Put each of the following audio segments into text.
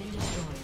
been destroyed.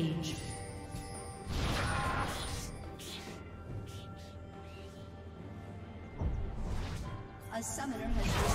Rampage. A summoner has.